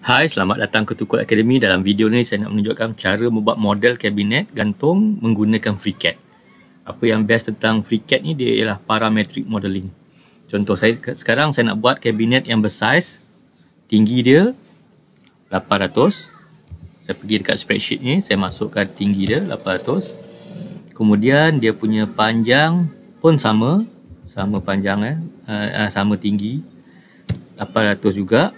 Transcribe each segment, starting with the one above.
Hai, selamat datang ke Tukul Academy. Dalam video ni saya nak menunjukkan cara membuat model kabinet gantung menggunakan FreeCAD. Apa yang best tentang FreeCAD ni dia ialah parametric modeling. Contoh saya sekarang saya nak buat kabinet yang bersaiz tinggi dia 800. Saya pergi dekat spreadsheet ni, saya masukkan tinggi dia 800. Kemudian dia punya panjang pun sama, sama panjang eh, uh, sama tinggi 800 juga.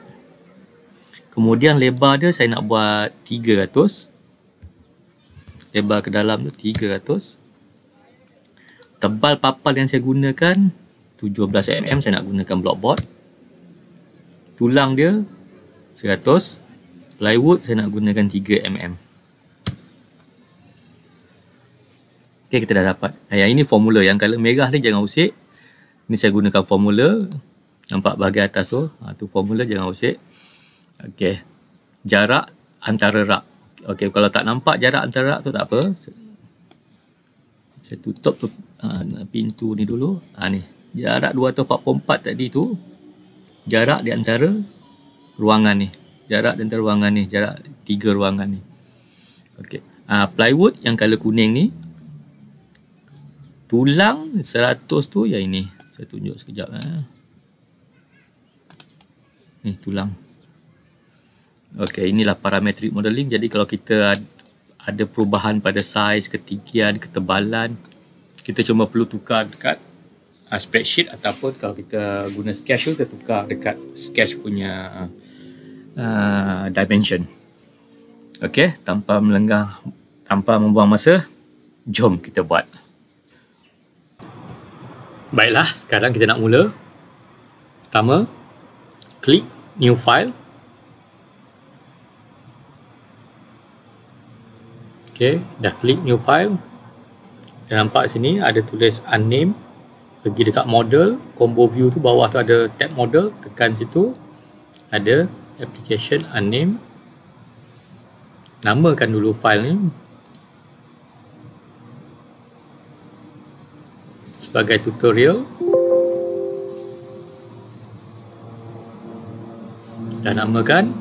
Kemudian lebar dia saya nak buat 300. Lebar ke dalam tu 300. Tebal papal yang saya gunakan 17mm saya nak gunakan blockboard. Tulang dia 100. Plywood saya nak gunakan 3mm. Okay, kita dah dapat. Yang ini formula. Yang color merah ni jangan usik. Ini saya gunakan formula. Nampak bahagian atas tu. Ha, tu formula jangan usik. Okey. Jarak antara rak. Okey, kalau tak nampak jarak antara rak tu tak apa. Saya tutup tu ha, pintu ni dulu. Ha ni. Jarak 244 tadi tu jarak di antara ruangan ni. Jarak di antara ruangan ni, jarak tiga ruangan ni. Okey. Ha, plywood yang color kuning ni tulang 100 tu yang ini. Saya tunjuk sekejap eh. Ni tulang. Okey, inilah parametric modeling. Jadi kalau kita ada perubahan pada saiz, ketinggian, ketebalan, kita cuma perlu tukar dekat uh, spreadsheet ataupun kalau kita guna sketch kita tukar dekat sketch punya uh, dimension. Okey, tanpa melenggang, tanpa membuang masa, jom kita buat. Baiklah, sekarang kita nak mula. Pertama, klik new file. Okay, dah klik new file. Dan nampak sini ada tulis unnamed. Pergi dekat model, combo view tu bawah tu ada tab model, tekan situ. Ada application unnamed. Namakan dulu file ni. Sebagai tutorial. Dah namakan.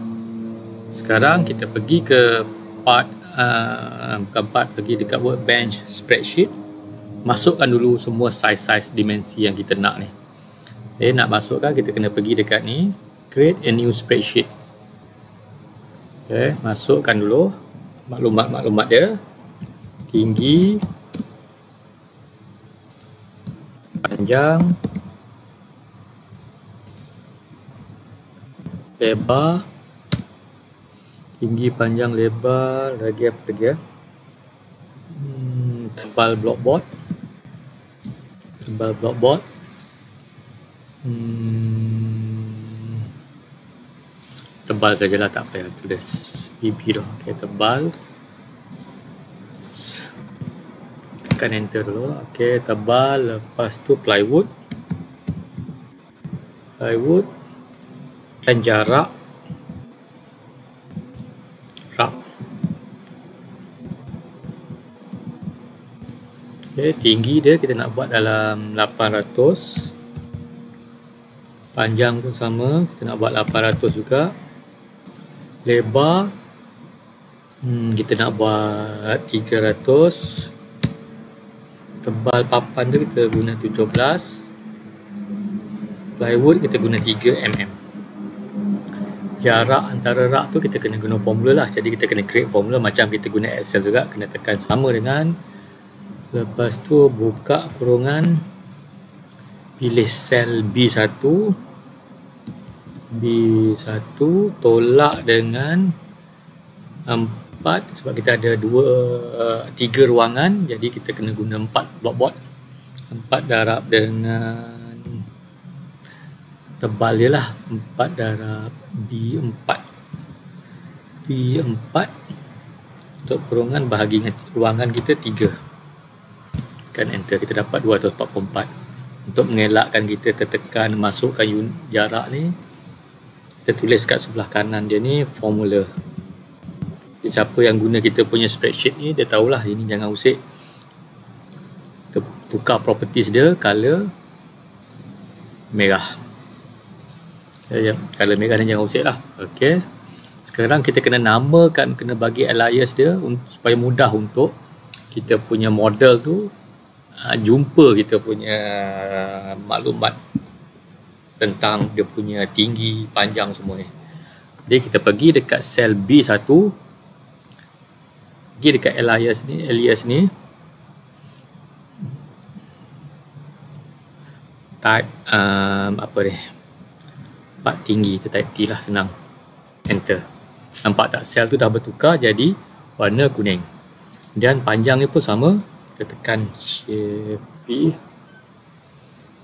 Sekarang kita pergi ke part uh, keempat pergi dekat workbench spreadsheet. Masukkan dulu semua size-size dimensi yang kita nak ni. Okay, nak masukkan kita kena pergi dekat ni create a new spreadsheet. Okay, masukkan dulu maklumat-maklumat dia. Tinggi. Panjang. Lebar tinggi panjang lebar. Lagi apa lagi ya? Hmm, tebal blockboard tebal blockboard hmm, tebal sajalah tak payah tulis BB tu okay, tebal. Tekan enter dulu. Ok tebal. Lepas tu plywood. Plywood. Dan jarak Okay, tinggi dia kita nak buat dalam 800 panjang pun sama kita nak buat 800 juga. Lebar hmm, kita nak buat 300 tebal papan tu kita guna 17 plywood kita guna 3mm jarak antara rak tu kita kena guna formula lah. Jadi kita kena create formula macam kita guna excel juga kena tekan sama dengan lepas tu buka kurungan pilih sel B1 B1 tolak dengan 4 sebab kita ada dua uh, tiga ruangan. Jadi kita kena guna 4 block 4 darab dengan tebal dia lah. 4 darab B4 B4 untuk kurungan bahagi ruangan kita 3 tekan enter kita dapat 244 untuk mengelakkan kita tertekan masukkan jarak ni kita tulis kat sebelah kanan dia ni formula. Siapa yang guna kita punya spreadsheet ni dia tahulah ini jangan usik. Tukar properties dia color merah. Ya, ya, color merah ni jangan usik lah. Ok. Sekarang kita kena namakan kena bagi alias dia supaya mudah untuk kita punya model tu uh, jumpa kita punya maklumat tentang dia punya tinggi panjang semua ni. Jadi kita pergi dekat sel B1 pergi dekat alias ni alias ni. Type um, apa ni? Part tinggi kita type T lah senang. Enter. Nampak tak? Sel tu dah bertukar jadi warna kuning. Dan panjang ni pun sama kita tekan shift P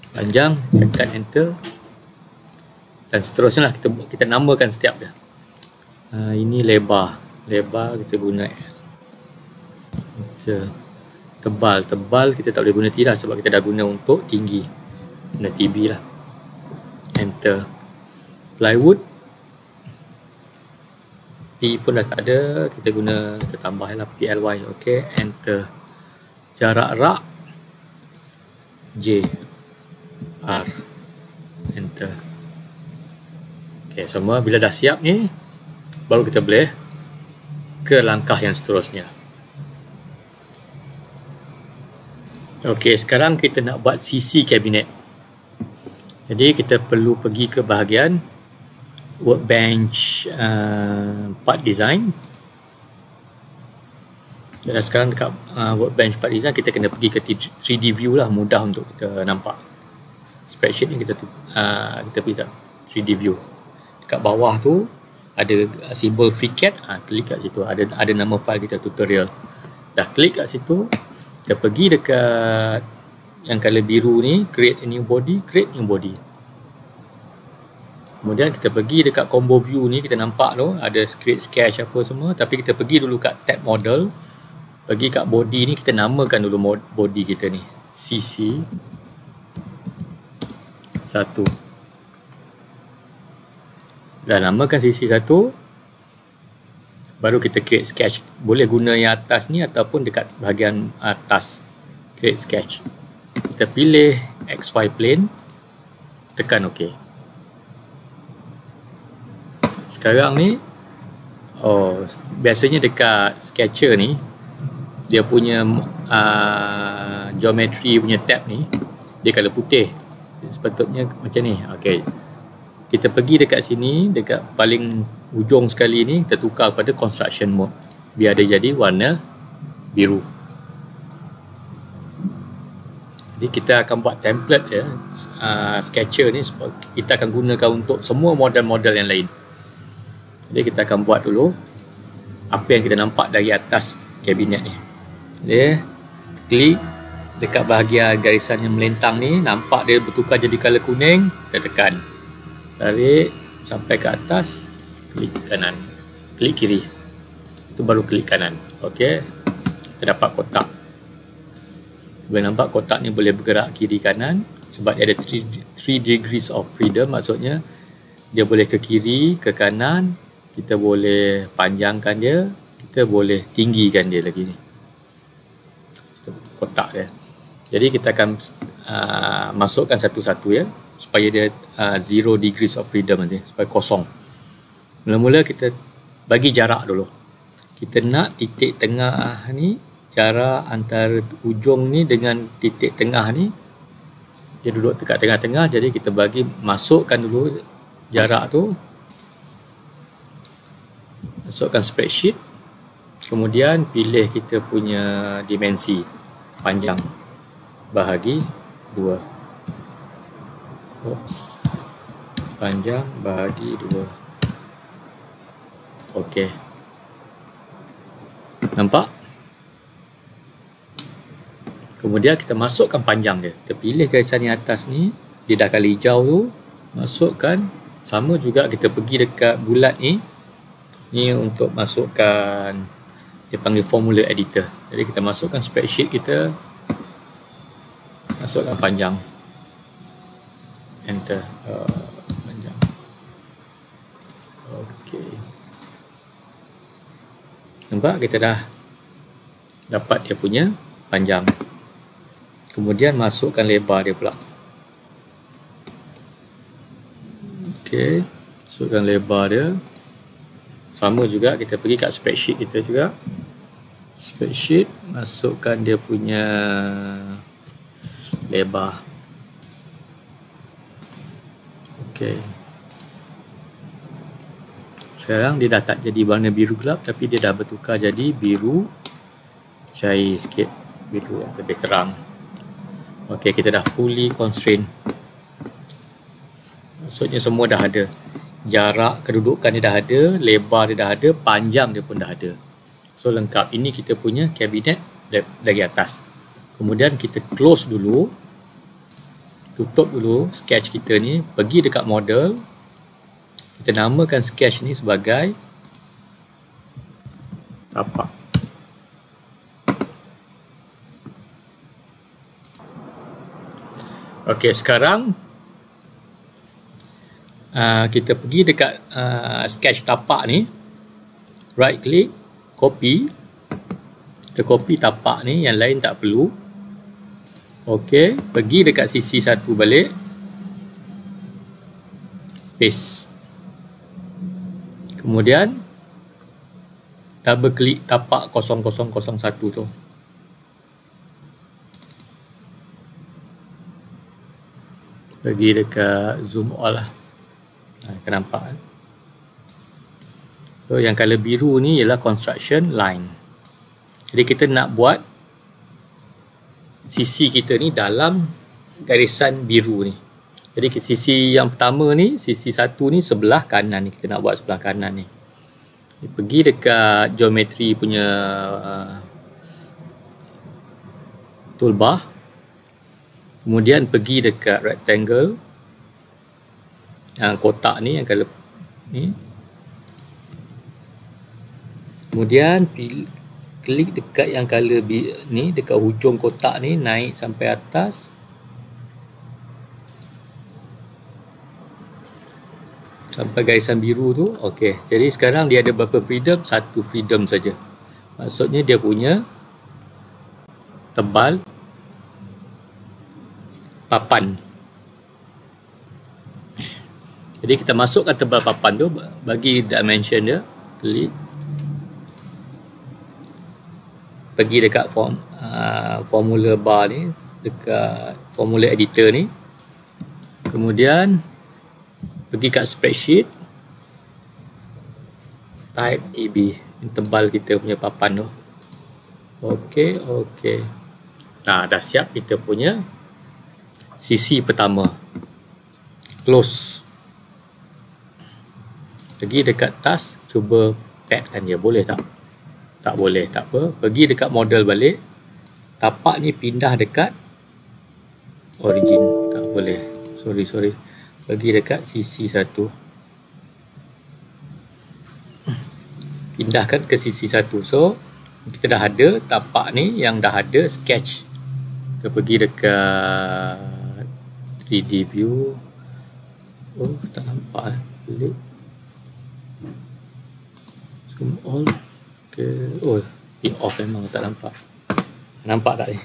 panjang tekan enter. Dan seterusnya lah kita kita namakan setiap dia. Uh, ini lebar. Lebar kita guna kita tebal. Tebal kita tak boleh guna T lah sebab kita dah guna untuk tinggi. Guna TB lah. Enter. Plywood. P pun dah tak ada. Kita guna kita tambah lah PLY ok enter jarak rak J R. Enter. Ok semua bila dah siap ni baru kita boleh ke langkah yang seterusnya. Ok sekarang kita nak buat CC kabinet jadi kita perlu pergi ke bahagian workbench uh, part design dan sekarang dekat uh, workbench part design kita kena pergi ke 3D view lah. Mudah untuk kita nampak. Spreadsheet ni kita uh, kita pergi kat 3D view. Dekat bawah tu ada simbol FreeCAD ha, klik kat situ. Ada ada nama file kita tutorial. Dah klik kat situ kita pergi dekat yang color biru ni create a new body create new body. Kemudian kita pergi dekat combo view ni kita nampak tu ada script sketch apa semua tapi kita pergi dulu kat tab model pergi kat body ni kita namakan dulu body kita ni. CC 1 dah namakan CC 1 baru kita create sketch. Boleh guna yang atas ni ataupun dekat bahagian atas create sketch. Kita pilih XY plane. Tekan OK. Sekarang ni oh biasanya dekat sketcher ni dia punya uh, geometry punya tab ni dia kalau putih. Sepatutnya macam ni. Okey. Kita pergi dekat sini dekat paling ujung sekali ni kita tukar pada construction mode. Biar dia jadi warna biru. Jadi kita akan buat template ya uh, sketcher ni kita akan gunakan untuk semua model-model yang lain. Jadi kita akan buat dulu apa yang kita nampak dari atas kabinet ni. Jadi klik dekat bahagian garisan yang melintang ni nampak dia bertukar jadi color kuning, kita tekan. Tarik sampai ke atas, klik kanan. Klik kiri. Itu baru klik kanan. Okey. Kita dapat kotak. Boleh nampak kotak ni boleh bergerak kiri kanan sebab dia ada 3 degrees of freedom maksudnya dia boleh ke kiri, ke kanan, kita boleh panjangkan dia kita boleh tinggikan dia lagi ni kotak dia. Jadi kita akan uh, masukkan satu-satu ya supaya dia uh, zero degrees of freedom nanti supaya kosong. Mula-mula kita bagi jarak dulu. Kita nak titik tengah ni jarak antara ujung ni dengan titik tengah ni dia duduk dekat tengah-tengah jadi kita bagi masukkan dulu jarak tu. Masukkan spreadsheet. Kemudian pilih kita punya dimensi panjang. Bahagi 2 Oops. panjang bahagi 2 ok nampak? Kemudian kita masukkan panjang dia. Kita pilih garisan yang atas ni. Dia dah kali hijau tu. Masukkan. Sama juga kita pergi dekat bulat ni. Ni untuk masukkan dia panggil formula editor. Jadi kita masukkan spreadsheet kita masukkan panjang. Enter. Uh, panjang. Ok nampak? Kita dah dapat dia punya panjang. Kemudian masukkan lebar dia pula. Ok masukkan lebar dia sama juga kita pergi kat spreadsheet kita juga. Spreadsheet masukkan dia punya lebar. Ok sekarang dia dah tak jadi warna biru gelap tapi dia dah bertukar jadi biru cair sikit. Biru lebih terang. Ok kita dah fully constraint maksudnya semua dah ada jarak kedudukan dia dah ada, lebar dia dah ada, panjang dia pun dah ada. So lengkap. Ini kita punya kabinet dari atas. Kemudian kita close dulu. Tutup dulu sketch kita ni. Pergi dekat model. Kita namakan sketch ni sebagai tapak. Okey, sekarang Ah, kita pergi dekat uh, sketch tapak ni. Right click copy. Kita copy tapak ni yang lain tak perlu. Ok pergi dekat sisi satu balik. Paste. Kemudian double klik tapak 0001 tu. Pergi dekat zoom all lah Akan nampak? So yang color biru ni ialah construction line. Jadi kita nak buat sisi kita ni dalam garisan biru ni. Jadi sisi yang pertama ni, sisi satu ni sebelah kanan ni. Kita nak buat sebelah kanan ni. Jadi, pergi dekat geometry punya uh, toolbar. Kemudian pergi dekat rectangle yang kotak ni kalau ni. Kemudian pilih klik dekat yang color ni dekat hujung kotak ni naik sampai atas. Sampai garisan biru tu okey. Jadi sekarang dia ada berapa freedom? Satu freedom saja. Maksudnya dia punya tebal papan jadi kita masukkan tebal papan tu bagi dimension dia, klik. Pergi dekat form uh, formula bar ni, dekat formula editor ni. Kemudian pergi kat spreadsheet. Type TB, tebal kita punya papan tu. Okey, okey. Nah, dah siap kita punya sisi pertama. Close pergi dekat task cuba padkan dia. Boleh tak? Tak boleh tak apa. Pergi dekat model balik. Tapak ni pindah dekat origin. Tak boleh. Sorry sorry. Pergi dekat sisi satu. Pindahkan ke sisi satu. So kita dah ada tapak ni yang dah ada sketch. Kita pergi dekat 3D view. Oh tak nampak. Eh. Zoom all ke oh di off memang tak nampak. Nampak tak ni?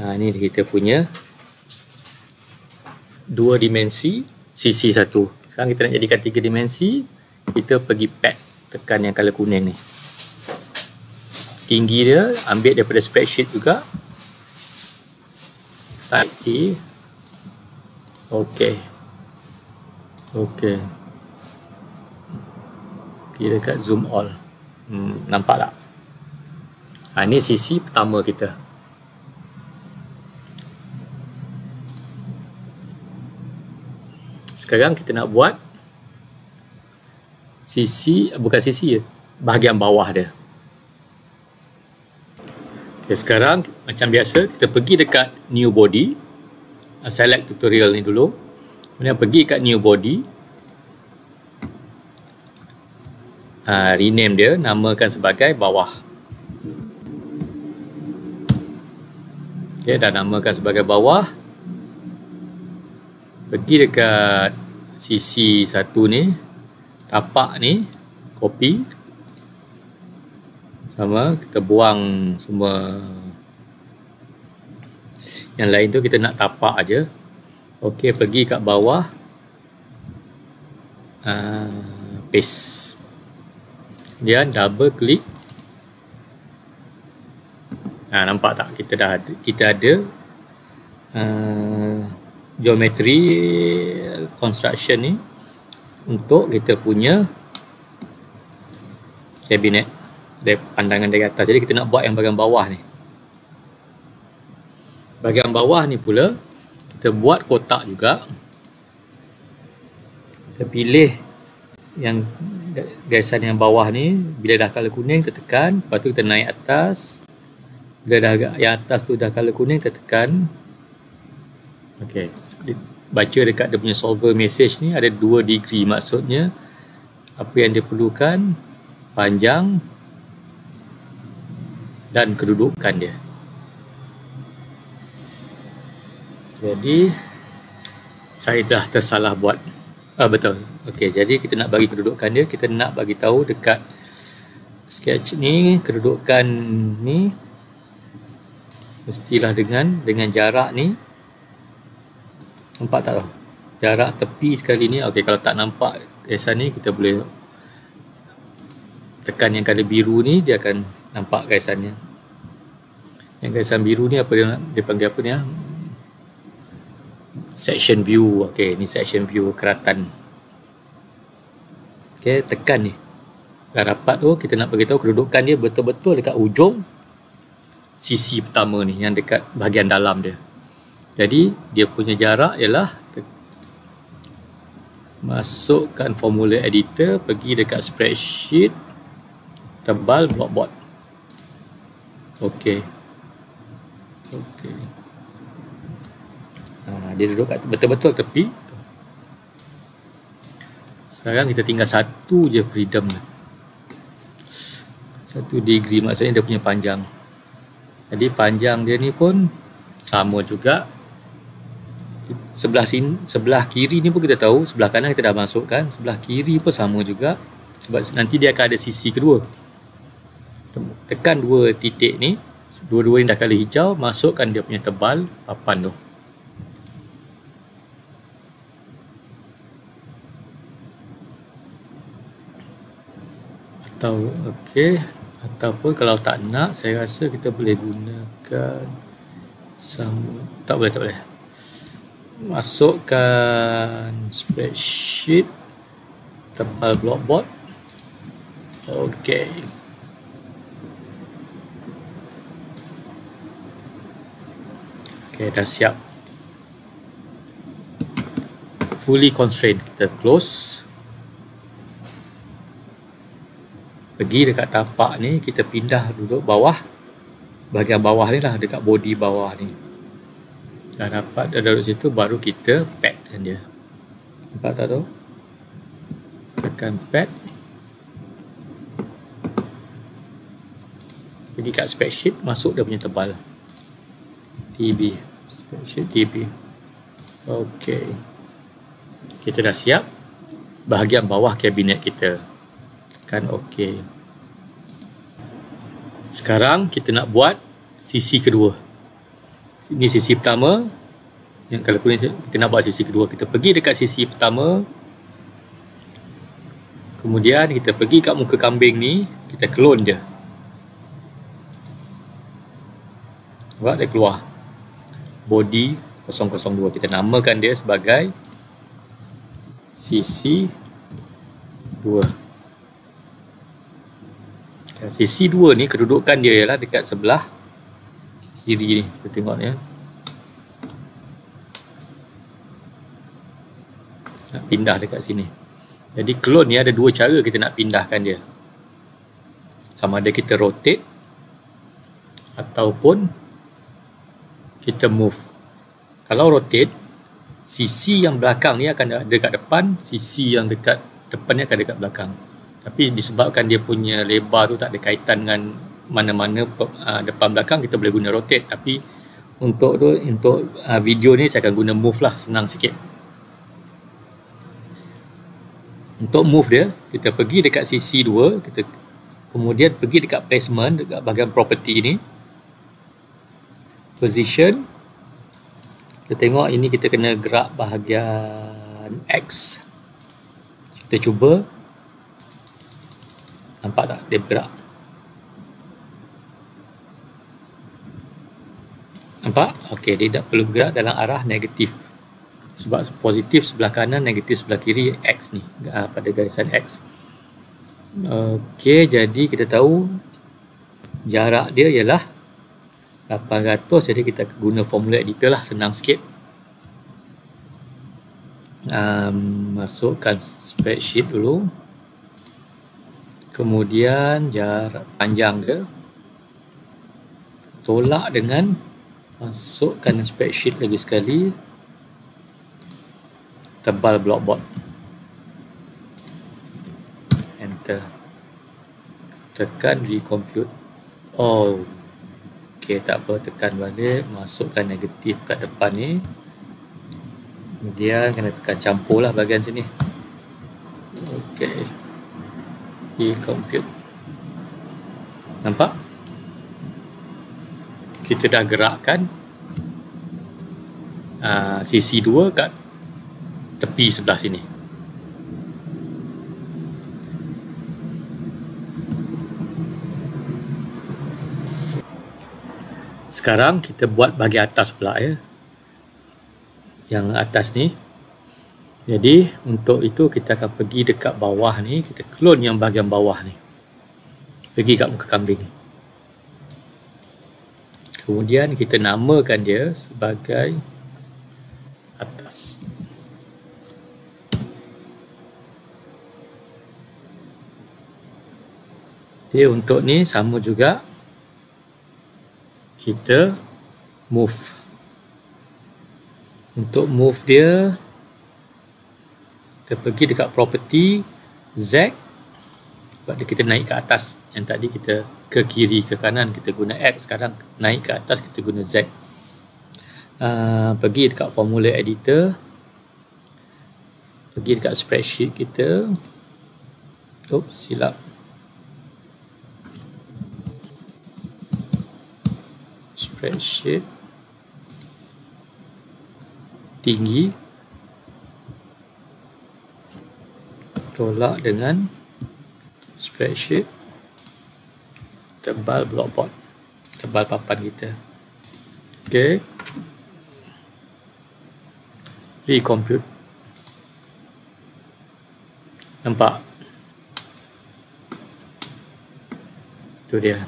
Ha ni kita punya dua dimensi sisi satu. Sekarang kita nak jadikan tiga dimensi kita pergi pad tekan yang color kuning ni. Tinggi dia ambil daripada spreadsheet juga. Type T. Ok Okey. Pergi dekat zoom all. Hmm, nampak tak? Ha, ini sisi pertama kita. Sekarang kita nak buat sisi, bukan sisi ya, bahagian bawah dia. Okay, sekarang macam biasa kita pergi dekat new body. Select tutorial ni dulu. Kemudian pergi kat new body. Uh, rename dia, namakan sebagai bawah. Okay, dah namakan sebagai bawah. Pergi dekat sisi satu ni. Tapak ni. Copy. Sama, kita buang semua. Yang lain tu kita nak tapak aja. Okey, pergi kat bawah. uh, paste kemudian double klik Ha, nampak tak kita dah ada, kita ada uh, geometri construction ni untuk kita punya kabinet dari pandangan dari atas. Jadi kita nak buat yang bahagian bawah ni. Bahagian bawah ni pula kita buat kotak juga. Kita pilih yang garisan yang bawah ni bila dah color kuning kita tekan, lepas tu kita naik atas. Bila dah yang atas tu dah color kuning kita tekan. Ok baca dekat dia punya solver message ni ada 2 degree maksudnya. Apa yang dia perlukan panjang dan kedudukan dia jadi saya dah tersalah buat. Ah betul. Okey jadi kita nak bagi kedudukan dia kita nak bagi tahu dekat sketch ni kedudukan ni mestilah dengan dengan jarak ni. Nampak tak tau? Jarak tepi sekali ni okey kalau tak nampak garisan ni kita boleh tekan yang kali biru ni dia akan nampak garisannya yang garisan biru ni apa dia dia panggil apa ni ah section view okey ni section view keratan okey tekan ni dah rapat tu kita nak bagi tahu kedudukan dia betul-betul dekat ujung sisi pertama ni yang dekat bahagian dalam dia. Jadi dia punya jarak ialah masukkan formula editor, pergi dekat spreadsheet, tebal blockboard. Okey. Okey. Ha, dia duduk kat betul-betul tepi. Sekarang kita tinggal satu je freedom. Satu degree maksudnya dia punya panjang. Jadi panjang dia ni pun sama juga. Sebelah sini, sebelah kiri ni pun kita tahu, sebelah kanan kita dah masukkan, sebelah kiri pun sama juga. Sebab nanti dia akan ada sisi kedua. Tekan dua titik ni, dua-dua ni dah kali hijau, masukkan dia punya tebal papan tu. Atau okey. Ataupun kalau tak nak saya rasa kita boleh gunakan sama tak boleh tak boleh. Masukkan spreadsheet tebal blockboard okey. Okey dah siap. Fully constrained kita close pergi dekat tapak ni kita pindah duduk bawah. Bahagian bawah ni lah dekat body bawah ni. Dah dapat dah duduk situ baru kita padkan dia. Nampak tak tu? Tekan pad pergi kat spreadsheet masuk dia punya tebal. TB spreadsheet TB ok kita dah siap. Bahagian bawah kabinet kita kan okey. Sekarang kita nak buat sisi kedua. Ini sisi pertama. Yang kalau kuning kita nak buat sisi kedua kita pergi dekat sisi pertama. Kemudian kita pergi kat muka kambing ni kita clone je nampak? Dia keluar. Body 002 kita namakan dia sebagai sisi 2 Sisi dua ni kedudukan dia ialah dekat sebelah kiri ni. Kita tengok ni ya. Nak pindah dekat sini. Jadi clone ni ada dua cara kita nak pindahkan dia. Sama ada kita rotate ataupun kita move. Kalau rotate, sisi yang belakang ni akan ada dekat depan, sisi yang dekat depan ni akan dekat belakang tapi disebabkan dia punya lebar tu tak ada kaitan dengan mana-mana uh, depan belakang kita boleh guna rotate. Tapi untuk tu untuk uh, video ni saya akan guna move lah senang sikit. Untuk move dia kita pergi dekat sisi 2 kita kemudian pergi dekat placement dekat bahagian property ni. Position. Kita tengok ini kita kena gerak bahagian X. Kita cuba nampak tak? Dia bergerak. Nampak? Ok dia tak perlu bergerak dalam arah negatif. Sebab positif sebelah kanan negatif sebelah kiri X ni. Ah, pada garisan X. Ok jadi kita tahu jarak dia ialah 800 jadi kita guna formula editor lah senang sikit. Um, masukkan spreadsheet dulu kemudian jarak panjang dia tolak dengan masukkan spreadsheet lagi sekali tebal blockboard enter tekan di compute oh Okey, tak apa tekan balik, masukkan negatif kat depan ni. Kemudian kena tekan campur lah bahagian sini. Okey. E-compute. Nampak? Kita dah gerakkan uh, sisi dua kat tepi sebelah sini. sekarang kita buat bagi atas pula ya yang atas ni jadi untuk itu kita akan pergi dekat bawah ni kita clone yang bahagian bawah ni. Pergi kat muka kambing. Kemudian kita namakan dia sebagai atas. Jadi untuk ni sama juga kita move. Untuk move dia kita pergi dekat property Z sebab kita naik ke atas. Yang tadi kita ke kiri ke kanan kita guna X. Sekarang naik ke atas kita guna Z. Uh, pergi dekat formula editor pergi dekat spreadsheet kita. Oops, silap. Spreadsheet. Tinggi tolak dengan spreadsheet tebal blockboard tebal papan kita. Ok recompute. Nampak? Tu dia.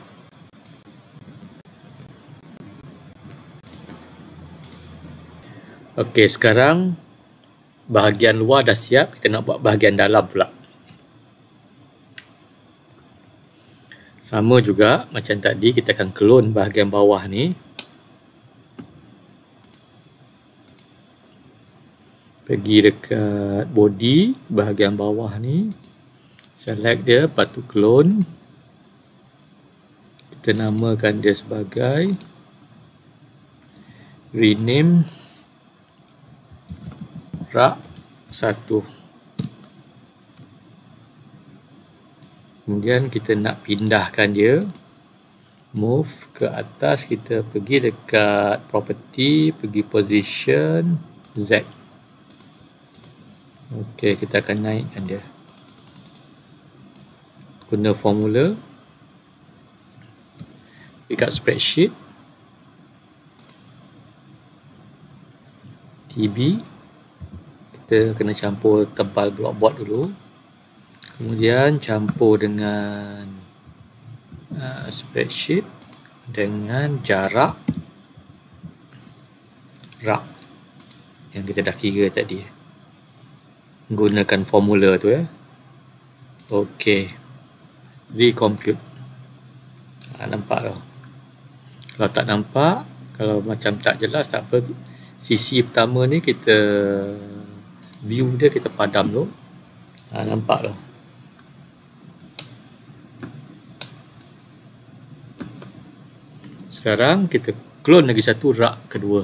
Okey, sekarang bahagian luar dah siap. Kita nak buat bahagian dalam pula. Sama juga macam tadi, kita akan clone bahagian bawah ni. Pergi dekat body, bahagian bawah ni. Select dia, lepas tu clone. Kita namakan dia sebagai rename rak satu. Kemudian kita nak pindahkan dia. Move ke atas kita pergi dekat property pergi position Z. Ok kita akan naikkan dia. Guna formula. Dekat spreadsheet. TB kita kena campur tebal blockboard dulu. Kemudian campur dengan uh, spreadsheet dengan jarak rak yang kita dah kira tadi. Menggunakan formula tu ya ok. Recompute. Ha, nampak tak kalau tak nampak kalau macam tak jelas tak apa. Sisi pertama ni kita view dia kita padam tu. Ha, nampak tu sekarang kita clone lagi satu rak kedua.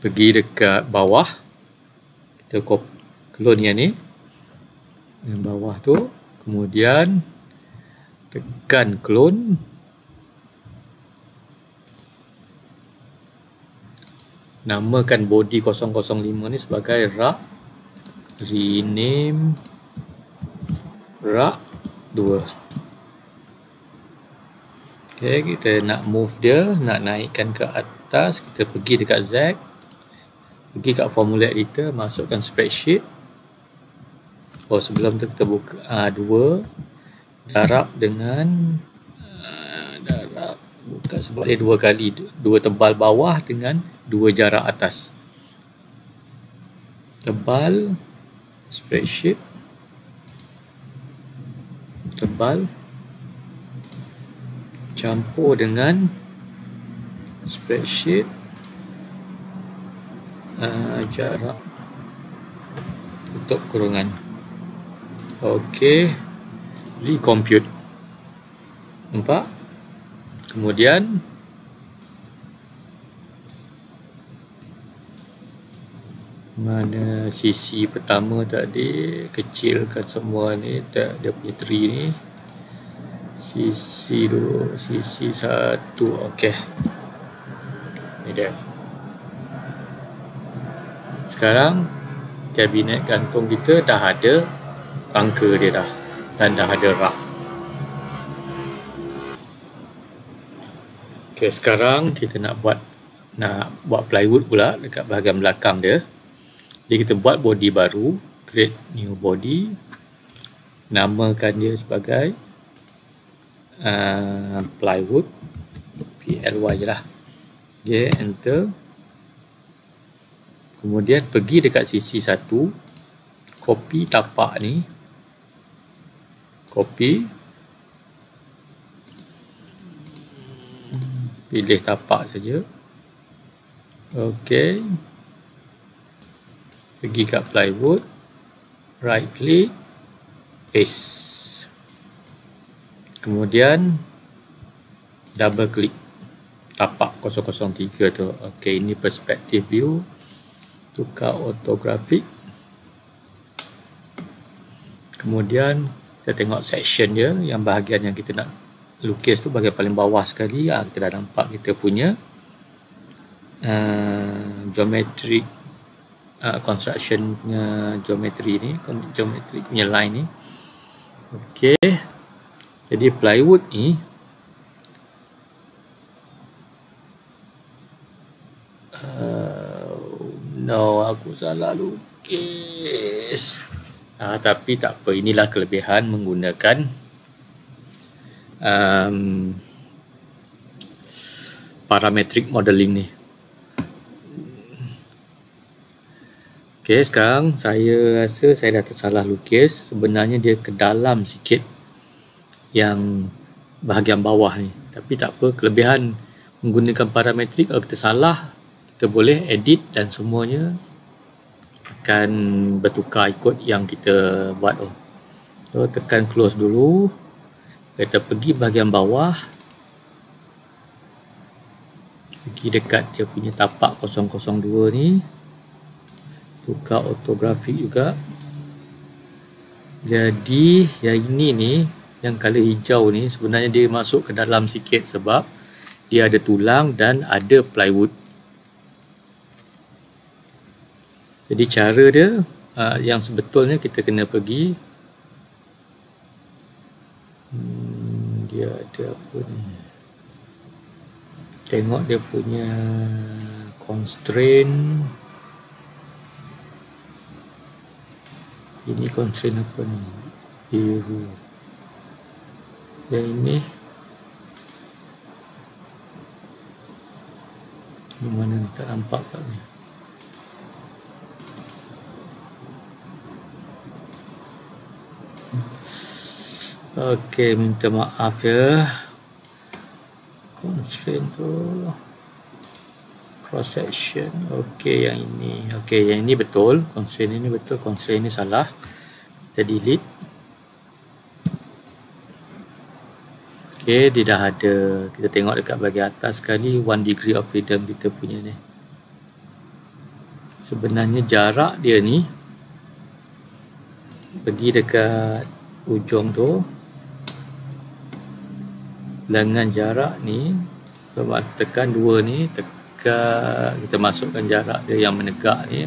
Pergi dekat bawah. Kita clone yang ni. Yang bawah tu. Kemudian tekan clone namakan body 005 ni sebagai rak rename rak 2 ok kita nak move dia nak naikkan ke atas kita pergi dekat Z. Pergi kat formula editor masukkan spreadsheet. Oh sebelum tu kita buka uh, 2 darab dengan darab buka sebab dia dua kali dua tebal bawah dengan dua jarak atas. Tebal spreadsheet tebal campur dengan spreadsheet uh, jarak tutup kurungan. Ok recompute. Nampak kemudian mana sisi pertama tadi kecilkan semua ni tak dia punya tree ni. Sisi dua sisi satu okey. Ni dia. Sekarang kabinet gantung kita dah ada rangka dia dah dan dah ada rak okey sekarang kita nak buat nak buat plywood pula dekat bahagian belakang dia jadi kita buat body baru, create new body. Namakan dia sebagai uh, plywood PLY lah. Okay, enter. Kemudian pergi dekat sisi satu, copy tapak ni. Copy. Pilih tapak saja. Okay pergi kat plywood. Right click. Paste. Kemudian double click. Tapak 003 tu. Ok ini perspective view. Tukar orthographic kemudian kita tengok section dia yang bahagian yang kita nak lukis tu bahagian paling bawah sekali. Ha, kita dah nampak kita punya uh, geometric uh, construction punya geometri ni geometri punya line ni. Okey. Jadi plywood ni uh, no aku salah lukis. Uh, tapi tak apa. Inilah kelebihan menggunakan um, parametric modeling ni Okey, sekarang saya rasa saya dah tersalah lukis. Sebenarnya dia ke dalam sikit yang bahagian bawah ni. Tapi tak apa, kelebihan menggunakan parametrik kalau kita salah, kita boleh edit dan semuanya akan bertukar ikut yang kita buat tu. So, tekan close dulu. Kita pergi bahagian bawah. Pergi dekat dia punya tapak 002 ni. Tukar ortografik juga. Jadi yang ini ni yang color hijau ni sebenarnya dia masuk ke dalam sikit sebab dia ada tulang dan ada plywood. Jadi cara dia uh, yang sebetulnya kita kena pergi hmm, dia ada apa ni? Tengok dia punya constraint. Ini constraint apa ni? Biru. Yang ini? Di mana ni? Tak nampak kat ni Okey, minta maaf ya. Constraint tu. Cross section. Okey yang ini. Okey yang ini betul. Constraint ini betul. Constraint ini salah. Kita delete. Okey dia dah ada. Kita tengok dekat bahagian atas sekali. One degree of freedom kita punya ni. Sebenarnya jarak dia ni pergi dekat ujung tu dengan jarak ni tekan dua ni tekan kita masukkan jarak dia yang menegak ni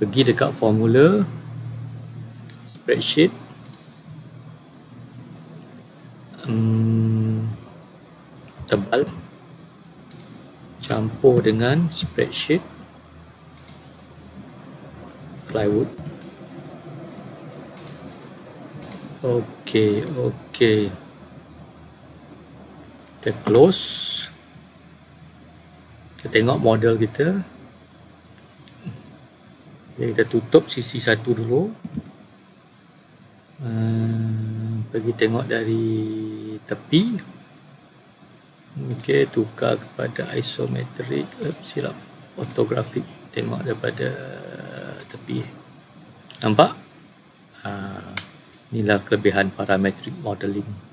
pergi dekat formula spreadsheet hmm, tebal campur dengan spreadsheet plywood. Okey okey kita close. Kita tengok model kita. Okay, kita tutup sisi satu dulu. Uh, pergi tengok dari tepi. Ok tukar kepada isometric. Uh, silap. Fotografik tengok daripada tepi. Nampak? Uh, inilah kelebihan parametric modeling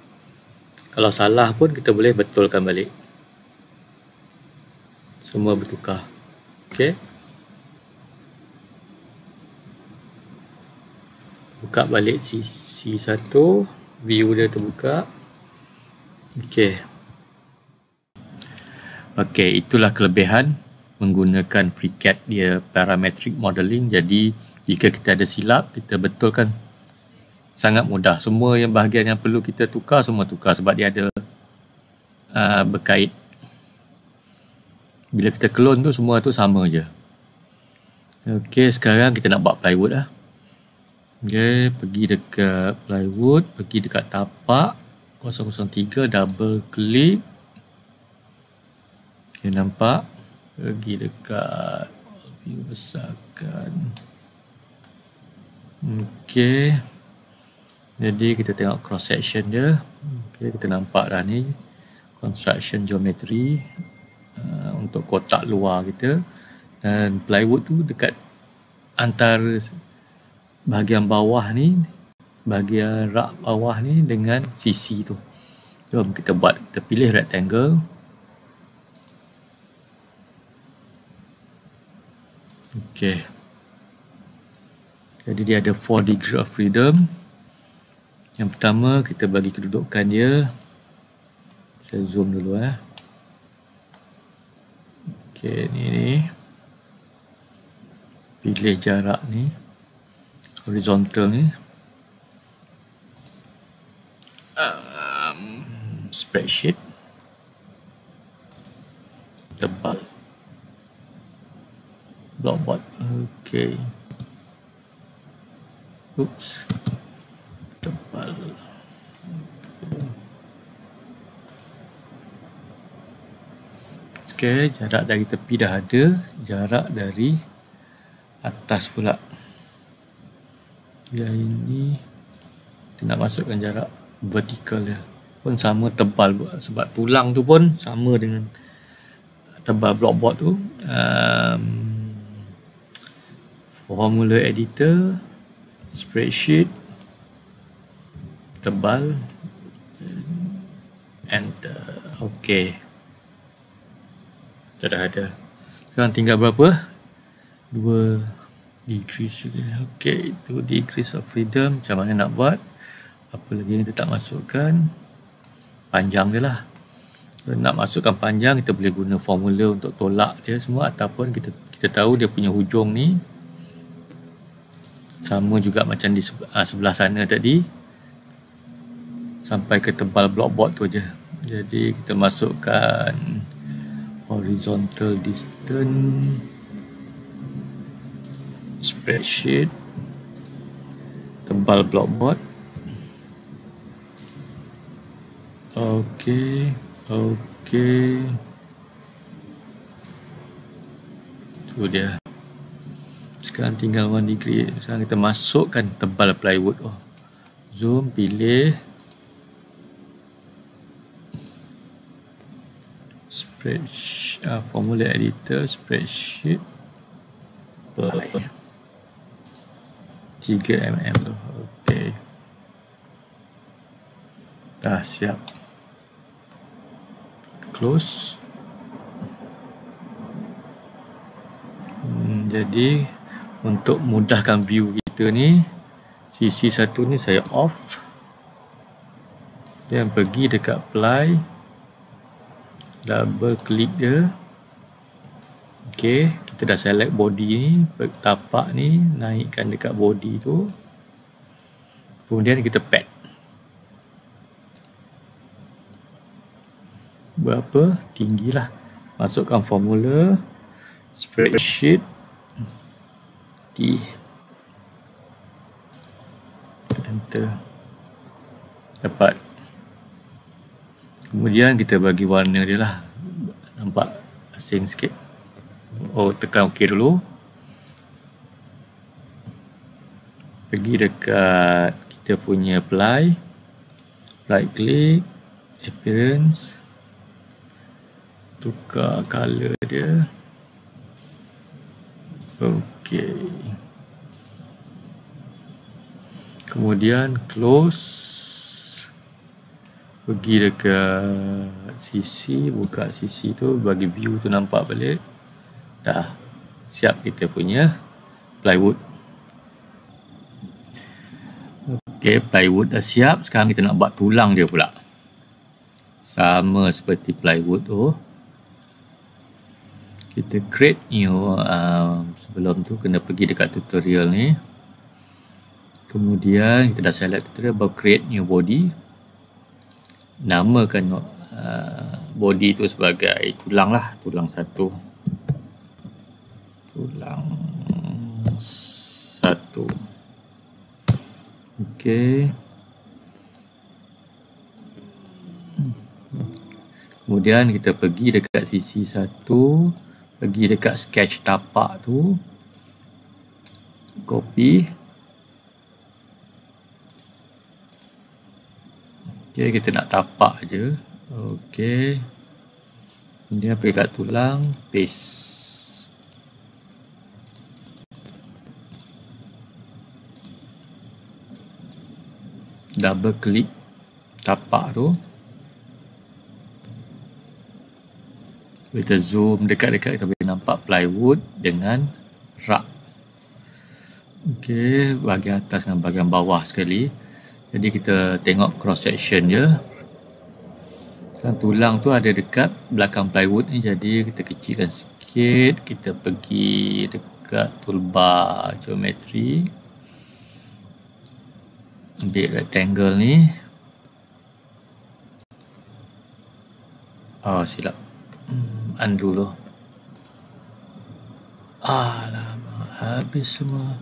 kalau salah pun kita boleh betulkan balik. Semua bertukar. Okey? Buka balik sisi satu. View dia terbuka. Okey. Okey itulah kelebihan menggunakan FreeCAD dia parametric modeling. Jadi jika kita ada silap kita betulkan sangat mudah semua yang bahagian yang perlu kita tukar semua tukar sebab dia ada uh, berkait bila kita clone tu semua tu sama je Okey, sekarang kita nak buat plywood lah. Okey, pergi dekat plywood, pergi dekat tapak 003 double click. Okey, nampak? Pergi dekat view besarkan. Okey. Jadi kita tengok cross section dia. Okey, kita nampak dah ni construction geometry uh, untuk kotak luar kita. Dan plywood tu dekat antara bahagian bawah ni bahagian rak bawah ni dengan sisi tu. Jom kita buat kita pilih rectangle. Ok jadi dia ada 4 degree of freedom yang pertama kita bagi kedudukan dia saya zoom dulu eh Okey, ni ni. Pilih jarak ni. Horizontal ni. Um, spreadsheet. Tebal. Blockboard. Okey. Oops. Tebal. Okay, jarak dari tepi dah ada, jarak dari atas pula. Yang ini kita nak masukkan jarak vertikal dia. Pun sama tebal sebab tulang tu pun sama dengan tebal blockboard tu. Um, formula editor, spreadsheet, tebal, enter. Okay. Tak dah ada. Sekarang tinggal berapa? 2 degrees. Okay, 2 degrees of freedom. Macam mana nak buat? Apa lagi yang kita tak masukkan? Panjang dia lah. Nak masukkan panjang, kita boleh guna formula untuk tolak dia semua. Ataupun kita kita tahu dia punya hujung ni. Sama juga macam di ah, sebelah sana tadi. Sampai ke tebal blockboard tu aja. Jadi kita masukkan horizontal distance spreadsheet tebal blockboard okey okey. Tu dia. Sekarang tinggal 1 degree. Sekarang kita masukkan tebal plywood. Oh. zoom pilih spreadsheet uh, formula editor spreadsheet. Play 3 mm tu. Okey dah siap. Close. Hmm, jadi untuk mudahkan view kita ni sisi satu ni saya off. Dan pergi dekat apply double klik dia Okey, kita dah select body ni, tapak ni, naikkan dekat body tu. Kemudian kita pad. Berapa? Tinggilah. Masukkan formula. Spreadsheet. T. Enter. Dapat. Kemudian kita bagi warna dia lah. Nampak asing sikit. Oh, tekan OK dulu. Pergi dekat kita punya apply right click appearance tukar color dia ok kemudian close pergi dekat sisi buka sisi tu bagi view tu nampak balik dah siap kita punya plywood Okay, plywood dah siap. Sekarang kita nak buat tulang dia pula. Sama seperti plywood tu. Kita create new. Uh, sebelum tu kena pergi dekat tutorial ni. Kemudian kita dah select tutorial. Baru create new body. Namakan uh, body tu sebagai tulang lah. Tulang satu. Tulang satu. Okey. Kemudian kita pergi dekat sisi satu, pergi dekat sketch tapak tu. Copy. Okey, kita nak tapak aje. Okey. Kemudian pergi kat tulang, paste. double click tapak tu kita zoom dekat-dekat kita boleh nampak plywood dengan rak ok bahagian atas dengan bahagian bawah sekali jadi kita tengok cross section je. Dan tulang tu ada dekat belakang plywood ni. Jadi kita kecilkan sikit kita pergi dekat toolbar geometry ambil rectangle ni. Oh silap. Hmm, undo dulu alamak habis semua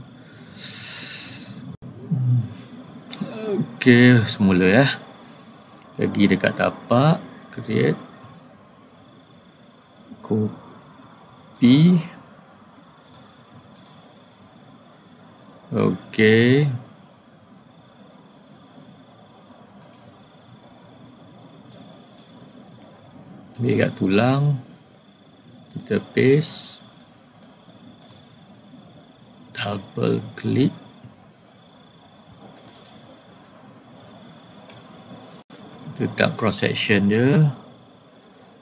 hmm. Ok semula ya. Pergi dekat tapak create copy. Ok ambil kat tulang. Kita paste. Double click letak cross section dia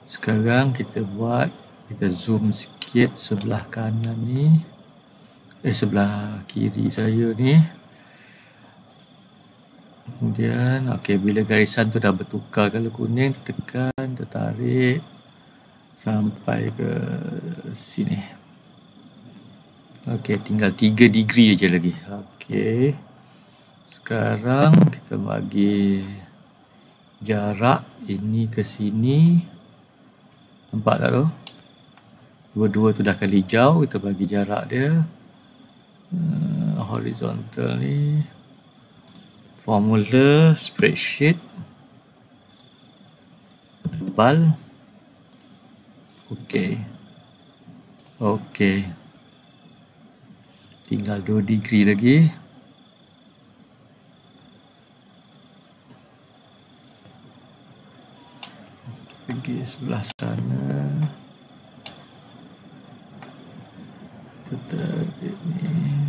sekarang kita buat kita zoom sikit sebelah kanan ni eh sebelah kiri saya ni Kemudian, okey bila garisan tu dah bertukar kalau kuning, tekan, tertarik sampai ke sini. Okey, tinggal 3 degree aja lagi. Okey. Sekarang kita bagi jarak ini ke sini. Nampak tak tu? Dua-dua tu dah kali jauh, kita bagi jarak dia. Uh, horizontal ni formula spreadsheet tebal okey okey tinggal 2 degree lagi pergi sebelah sana tetap ini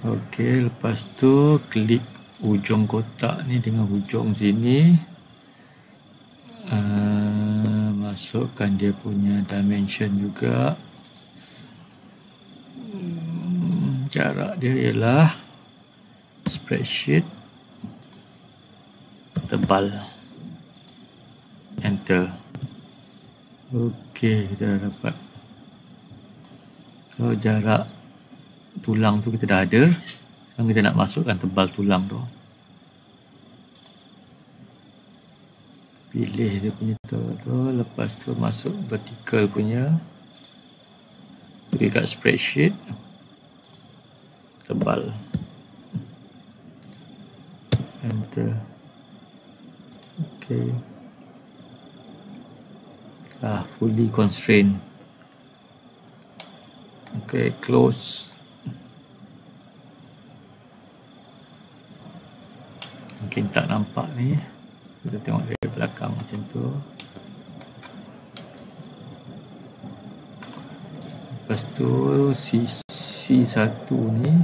Okey, lepas tu klik ujung kotak ni dengan hujung sini. Uh, masukkan dia punya dimension juga. Hmm, jarak dia ialah spreadsheet tebal. Enter. Okey, kita dah dapat. So, jarak tulang tu kita dah ada. Sekarang kita nak masukkan tebal tulang tu. Pilih dia punya tu, tu. Lepas tu masuk vertical punya. Pergi kat spreadsheet. Tebal. Enter. Okay uh, fully constrained. Okay close. Mungkin tak nampak ni. Kita tengok dari belakang macam tu. Lepas tu sisi satu ni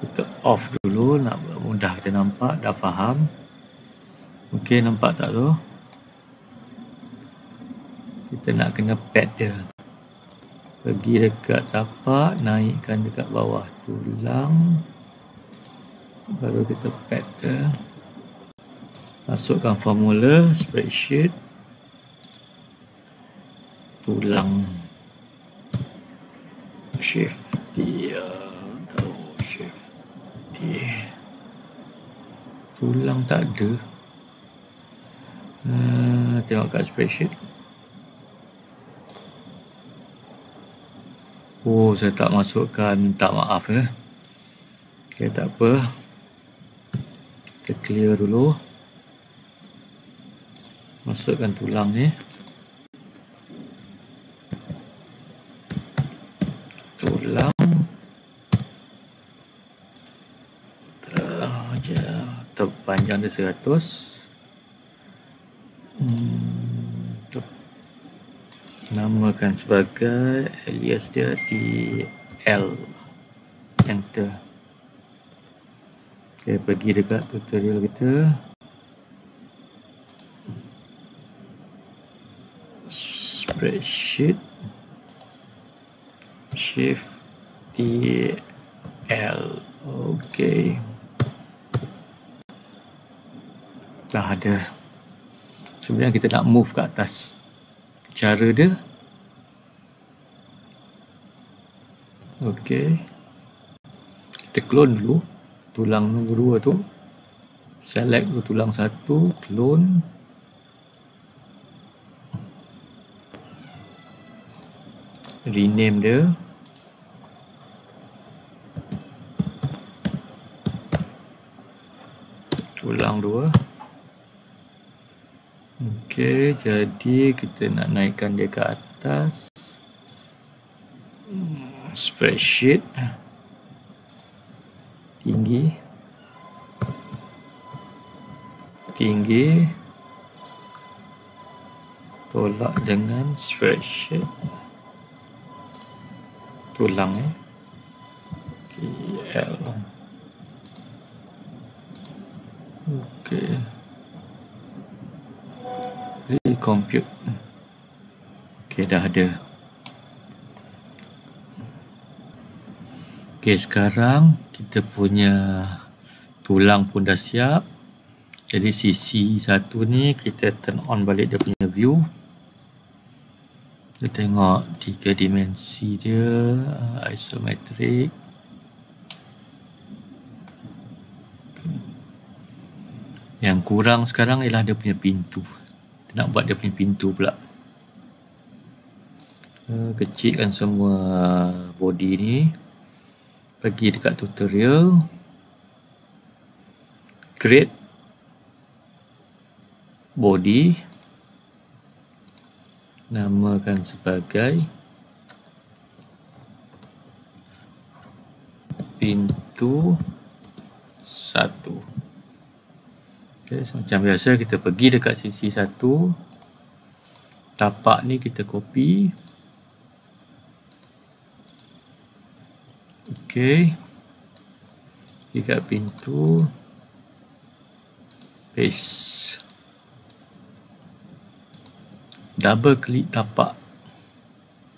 kita off dulu. Nak mudah kita nampak dah faham. Ok nampak tak tu kita nak kena pad dia. Pergi dekat tapak naikkan dekat bawah tulang baru kita pad dia. Masukkan formula spreadsheet. Tulang. Shift uh, shift T tulang tak ada. Uh, tengok kat spreadsheet Oh, saya tak masukkan. Minta maaf ya. Okay, tak apa. Kita clear dulu. Masukkan tulang ni. Tulang. Terpanjang dia 100. Hmm namakan sebagai alias dia TL enter. Ok pergi dekat tutorial kita. Spreadsheet. Shift TL ok dah ada. Sebenarnya kita nak move ke atas cara dia? Okey. Kita clone dulu. Tulang nombor dua tu. Select dulu tulang satu. Clone. Rename dia. Tulang dua Okey, jadi kita nak naikkan dia ke atas. Hmm, spreadsheet. Tinggi. Tinggi. Tolak dengan spreadsheet. Tulang eh. TL. Okey compute. Ok dah ada. Ok sekarang kita punya tulang pun dah siap. Jadi sisi satu ni kita turn on balik dia punya view. Kita tengok tiga dimensi dia uh, isometric. Yang kurang sekarang ialah dia punya pintu kita nak buat dia punya pintu pula. Uh, kecilkan semua body ni. Pergi dekat tutorial. Create body. Namakan sebagai pintu satu Okay, macam biasa kita pergi dekat sisi satu. Tapak ni kita copy ok dekat pintu. Paste. Double klik tapak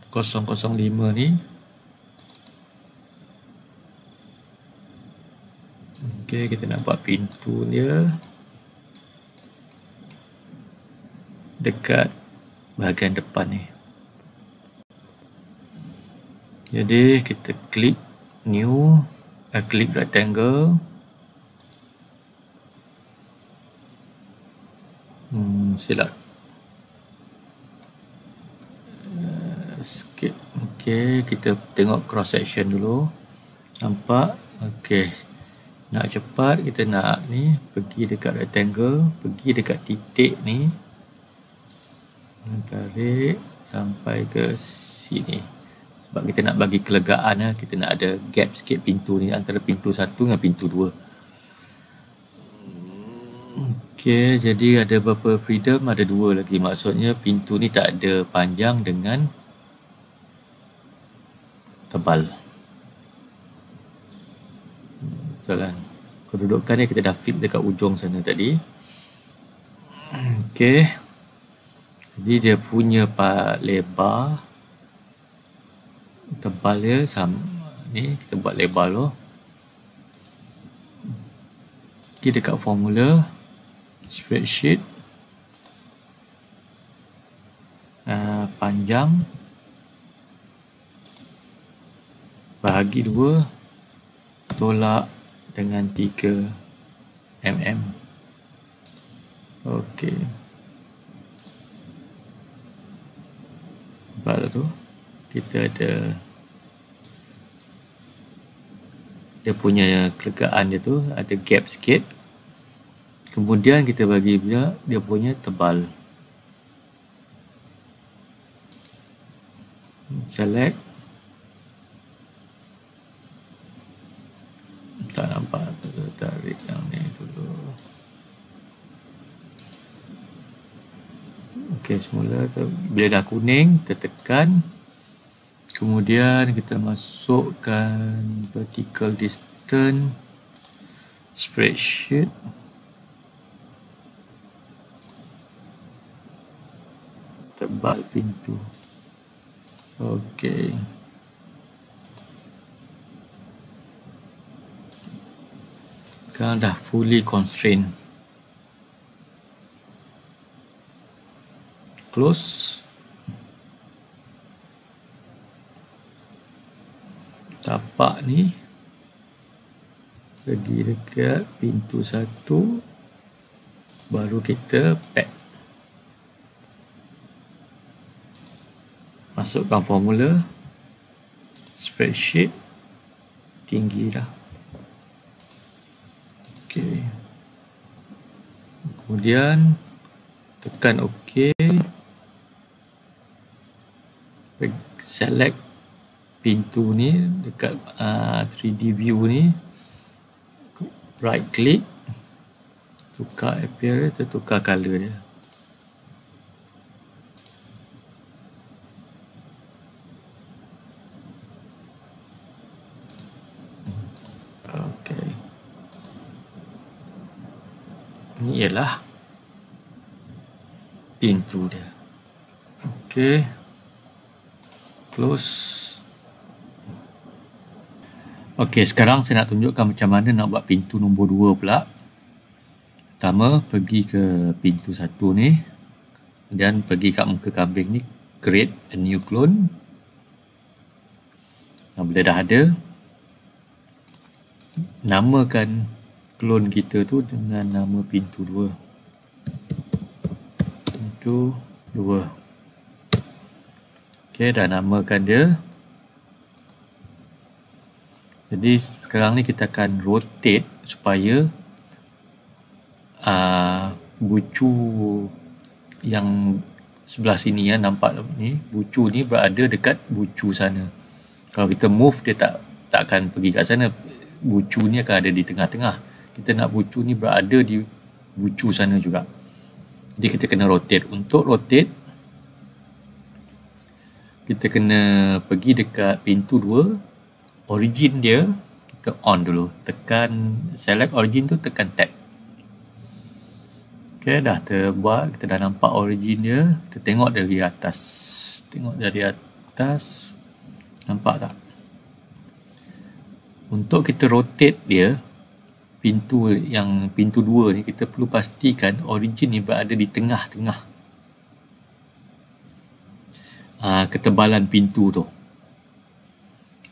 005 ni. Ok kita nak buat pintu dia dekat bahagian depan ni. Jadi kita klik new uh, klik rectangle. Hmm, silap. Uh, sikit ok kita tengok cross section dulu. Nampak? Ok nak cepat kita nak ni pergi dekat rectangle pergi dekat titik ni tarik sampai ke sini. Sebab kita nak bagi kelegaan ya. kita nak ada gap sikit pintu ni antara pintu satu dengan pintu dua. Ok jadi ada berapa freedom? Ada dua lagi. Maksudnya pintu ni tak ada panjang dengan tebal. Betul kan? Kedudukan ni kita dah fit dekat ujung sana tadi. Okey jadi dia punya pak lebar tebal dia sama ni kita buat lebar dulu. Pergi dekat formula spreadsheet uh, panjang bahagi dua tolak dengan 3 mm okey baru tu kita ada dia punya kelegaan dia tu ada gap sikit. Kemudian kita bagi dia dia punya tebal. Select. Tak nampak tarik yang ni dulu ok semula bila dah kuning kita tekan. Kemudian kita masukkan vertical distance spreadsheet. Tebal pintu. Ok sekarang dah fully constrained close. Tapak ni. Pergi dekat pintu satu. Baru kita pack. Masukkan formula. Spreadsheet. Tinggi dah. Okey. Kemudian tekan OK. Select pintu ni dekat uh, 3D view ni. Right click. Tukar appearance, tukar color dia. Ini ialah pintu dia. Okey. Close. Okey, sekarang saya nak tunjukkan macam mana nak buat pintu nombor dua pula. Pertama, pergi ke pintu satu ni. Kemudian pergi kat muka kambing ni. Create a new clone. Nah, bila dah ada, namakan clone kita tu dengan nama pintu 2 pintu 2 ok dah namakan dia jadi sekarang ni kita akan rotate supaya uh, bucu yang sebelah sini ya nampak ni bucu ni berada dekat bucu sana kalau kita move dia tak tak akan pergi kat sana bucu ni akan ada di tengah-tengah kita nak bucu ni berada di bucu sana juga. Jadi kita kena rotate. Untuk rotate, kita kena pergi dekat pintu dua. Origin dia, kita on dulu. Tekan, select origin tu, tekan tab. Okay, dah terbuat. Kita dah nampak origin dia. Kita tengok dari atas. Tengok dari atas. Nampak tak? Untuk kita rotate dia, pintu yang pintu dua ni kita perlu pastikan origin ni berada di tengah-tengah uh, ketebalan pintu tu.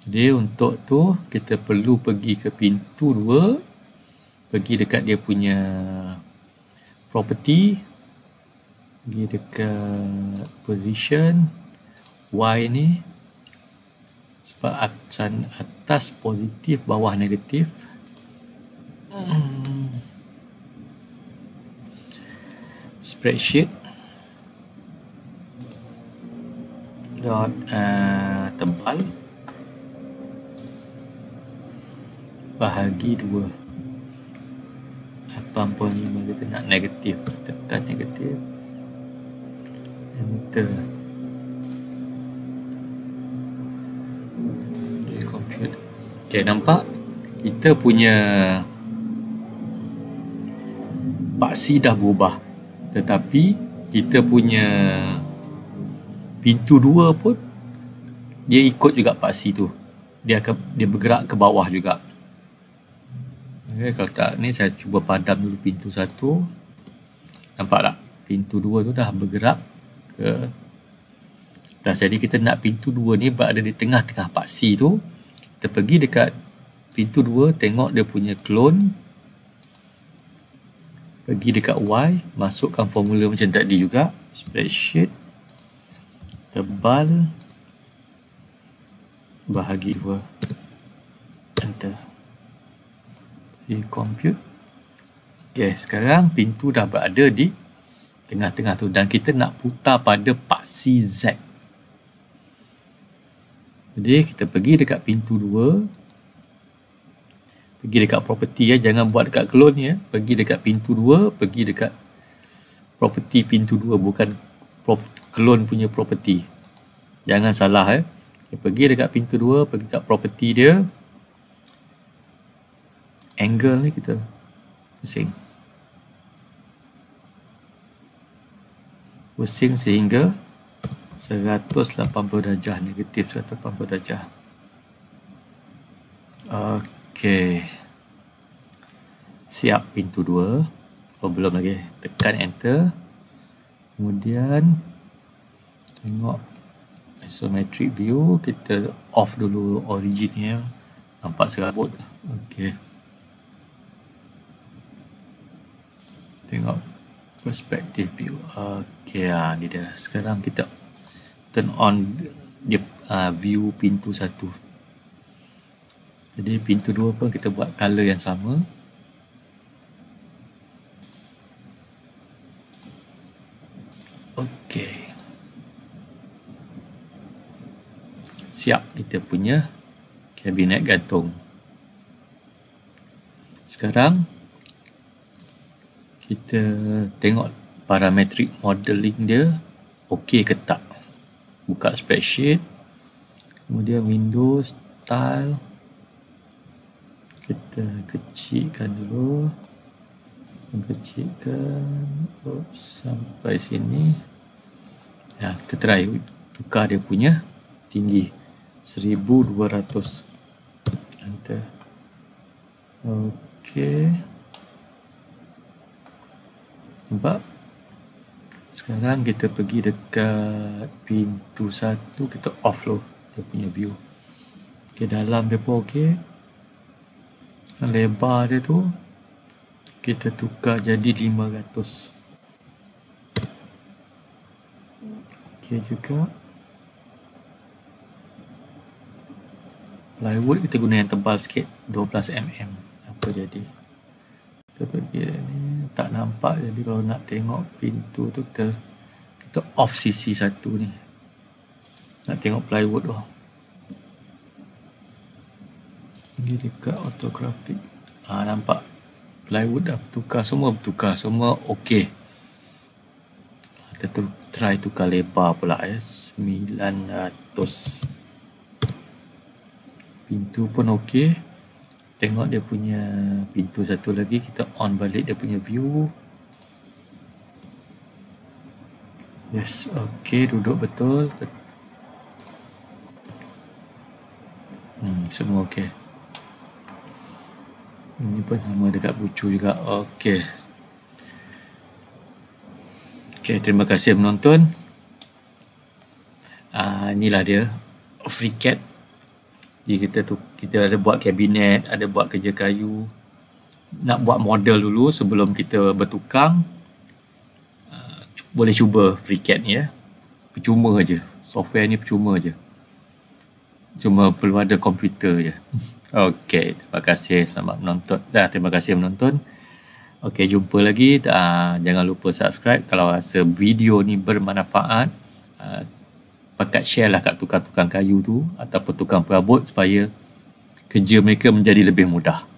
Jadi untuk tu kita perlu pergi ke pintu dua, pergi dekat dia punya property, pergi dekat position Y ni sebab atas, atas positif bawah negatif. Hmm. Spreadsheet dot uh, tebal. Bahagi 2 85 kita nak negatif tekan negatif. Enter. Compute. Ok nampak? Kita punya paksi dah berubah. Tetapi kita punya pintu dua pun dia ikut juga paksi tu dia akan dia bergerak ke bawah juga Okay, kalau tak ni saya cuba padam dulu pintu satu. Nampak tak? Pintu dua tu dah bergerak ke dah jadi kita nak pintu dua ni berada di tengah-tengah paksi tu. Kita pergi dekat pintu dua tengok dia punya clone. Pergi dekat Y, masukkan formula macam tadi juga. Spreadsheet. Tebal. Bahagi dua. Enter di compute. Okay, sekarang pintu dah berada di tengah-tengah tu dan kita nak putar pada paksi Z. Jadi kita pergi dekat pintu 2. Pergi dekat property ya, jangan buat dekat clone ya. Pergi dekat pintu 2, pergi dekat property pintu 2 bukan clone punya property. Jangan salah ya. Okay, pergi dekat pintu 2, pergi dekat property dia angle ni kita pusing pusing sehingga 180 darjah negatif 180 darjah Okey. Siap pintu 2. Oh belum lagi. Tekan enter. Kemudian tengok isometric view. Kita off dulu originnya. Nampak serabut. Okey. tengok perspektif view okey ah ni dah sekarang kita turn on dia uh, view pintu satu jadi pintu dua pun kita buat color yang sama okey siap kita punya kabinet gantung. Sekarang kita tengok parametric modeling dia okey ke tak. Buka spreadsheet kemudian windows style. Kita kecilkan dulu. Kecilkan Oops, sampai sini. Ya, kita try. Tukar dia punya tinggi 1200 enter okey Nampak? Sekarang kita pergi dekat pintu satu, kita off loh dia punya view. Okay, dalam dia pun okey. Lebar dia tu, kita tukar jadi 500. Okey juga. Plywood kita guna yang tebal sikit, 12mm. Apa jadi? Kita pergi ni tak nampak. Jadi kalau nak tengok pintu tu kita kita off sisi satu ni. Nak tengok plywood tu. Ni dekat autographic ha, nampak. Plywood dah bertukar semua bertukar semua ok kita tu try tukar lebar pula ya 900 pintu pun ok tengok dia punya pintu satu lagi kita on balik dia punya view. Yes ok duduk betul. Hmm, semua ok ini pun sama dekat bucu juga. Ok ok terima kasih menonton uh, inilah dia. FreeCAD jadi kita tu kita ada buat kabinet ada buat kerja kayu nak buat model dulu sebelum kita bertukang uh, boleh cuba FreeCAD ni ya percuma je software ni percuma je cuma perlu ada komputer je Okey, terima kasih selamat menonton. Dah, terima kasih menonton. Okey, jumpa lagi. Uh, jangan lupa subscribe kalau rasa video ni bermanfaat. Uh, pakat share lah kat tukang-tukang kayu tu ataupun tukang perabot supaya kerja mereka menjadi lebih mudah.